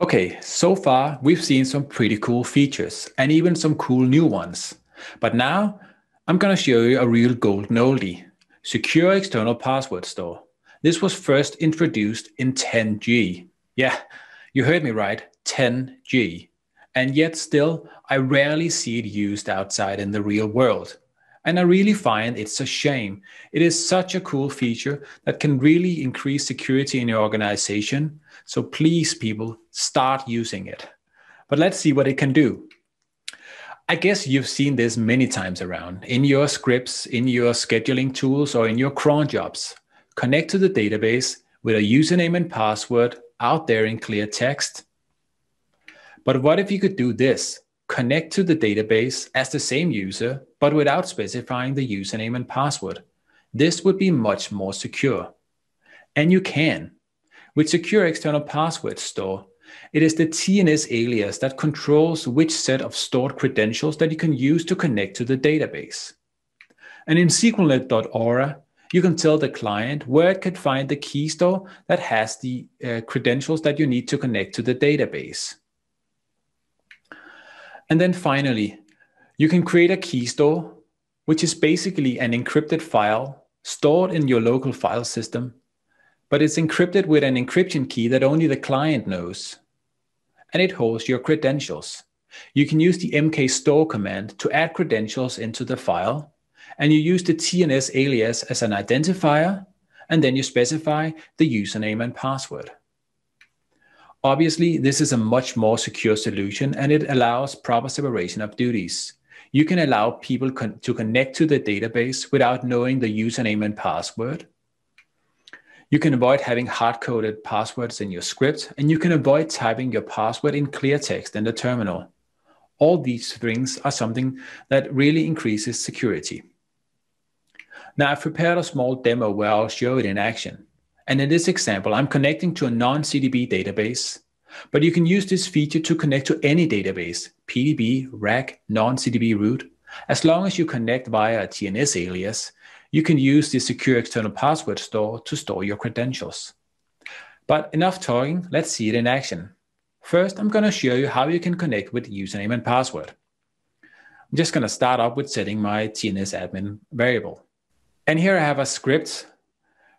Okay, so far we've seen some pretty cool features and even some cool new ones. But now I'm going to show you a real golden oldie, Secure External Password Store. This was first introduced in 10G. Yeah, you heard me right, 10G. And yet still, I rarely see it used outside in the real world. And I really find it's a shame. It is such a cool feature that can really increase security in your organization. So please, people, start using it. But let's see what it can do. I guess you've seen this many times around in your scripts, in your scheduling tools, or in your cron jobs connect to the database with a username and password out there in clear text. But what if you could do this? Connect to the database as the same user, but without specifying the username and password. This would be much more secure. And you can. With Secure External Password Store, it is the TNS alias that controls which set of stored credentials that you can use to connect to the database. And in sqlnet.ora, you can tell the client where it could find the key store that has the uh, credentials that you need to connect to the database. And then finally, you can create a key store, which is basically an encrypted file stored in your local file system, but it's encrypted with an encryption key that only the client knows. And it holds your credentials. You can use the mkstore command to add credentials into the file and you use the TNS alias as an identifier, and then you specify the username and password. Obviously, this is a much more secure solution and it allows proper separation of duties. You can allow people con to connect to the database without knowing the username and password. You can avoid having hard-coded passwords in your script, and you can avoid typing your password in clear text in the terminal. All these things are something that really increases security. Now I've prepared a small demo where I'll show it in action. And in this example, I'm connecting to a non-CDB database, but you can use this feature to connect to any database, PDB, RAC, non-CDB root. As long as you connect via a TNS alias, you can use the secure external password store to store your credentials. But enough talking, let's see it in action. First, I'm going to show you how you can connect with username and password. I'm just going to start up with setting my TNS admin variable. And here I have a script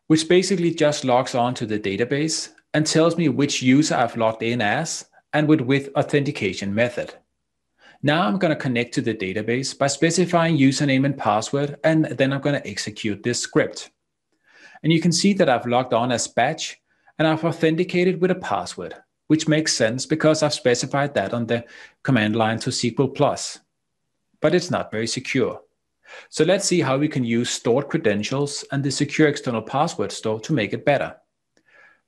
which basically just logs on to the database and tells me which user I've logged in as and with which authentication method. Now I'm going to connect to the database by specifying username and password, and then I'm going to execute this script. And you can see that I've logged on as batch and I've authenticated with a password, which makes sense because I've specified that on the command line to SQL*Plus. But it's not very secure. So let's see how we can use stored credentials and the secure external password store to make it better.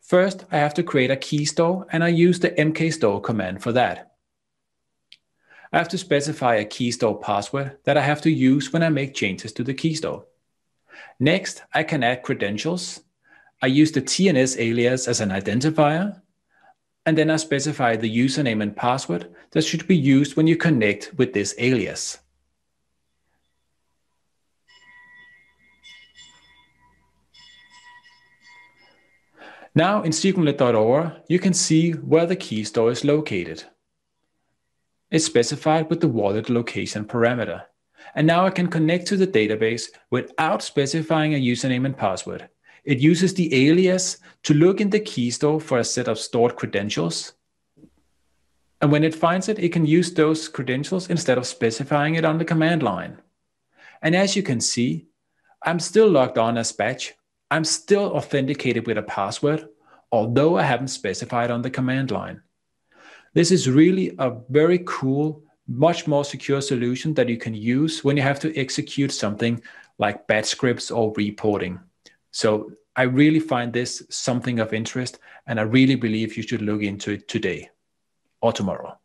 First, I have to create a key store and I use the mkstore command for that. I have to specify a key store password that I have to use when I make changes to the key store. Next, I can add credentials. I use the TNS alias as an identifier, and then I specify the username and password that should be used when you connect with this alias. Now in sqlnet.ora, you can see where the key store is located. It's specified with the wallet location parameter. And now I can connect to the database without specifying a username and password. It uses the alias to look in the key store for a set of stored credentials. And when it finds it, it can use those credentials instead of specifying it on the command line. And as you can see, I'm still logged on as batch I'm still authenticated with a password, although I haven't specified on the command line. This is really a very cool, much more secure solution that you can use when you have to execute something like batch scripts or reporting. So I really find this something of interest, and I really believe you should look into it today or tomorrow.